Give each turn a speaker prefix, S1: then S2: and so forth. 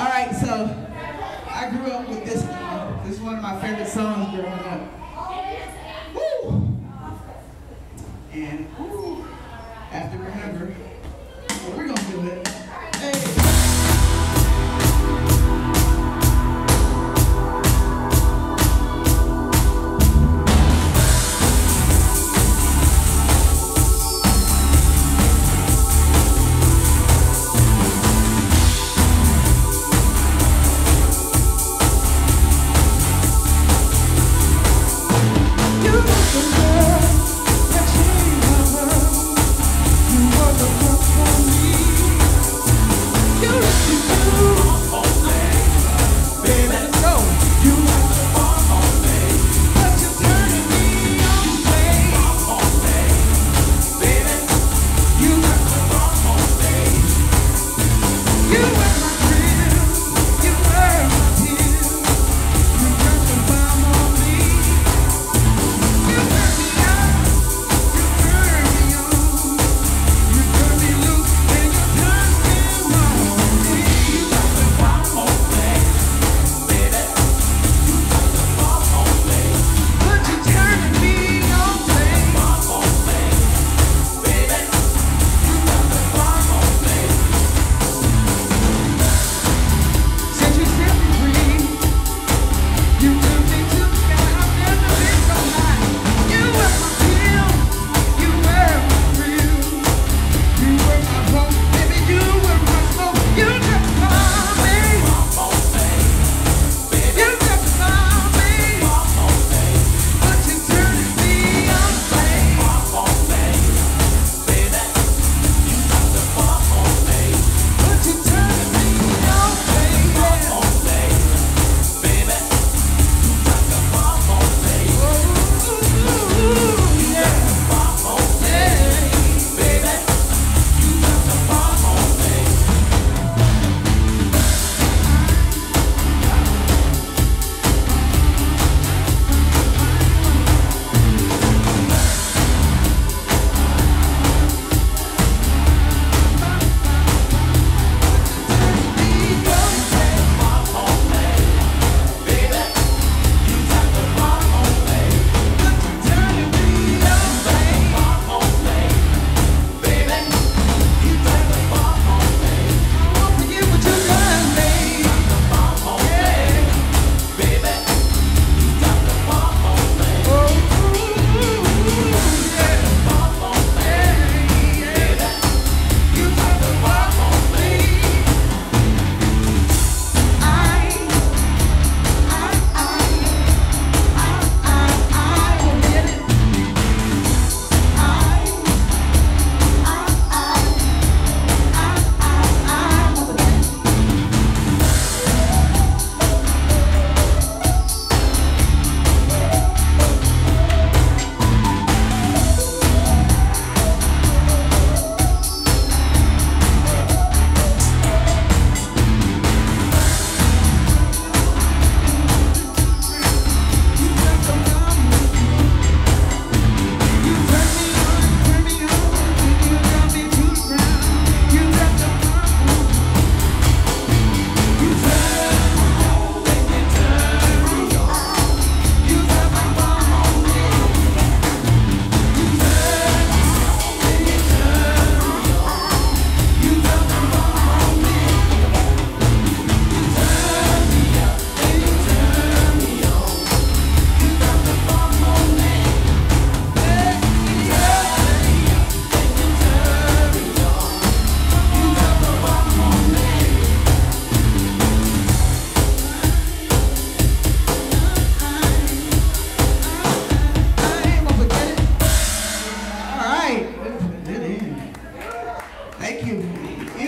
S1: All right, so I grew up with this. This is one of my favorite songs growing up.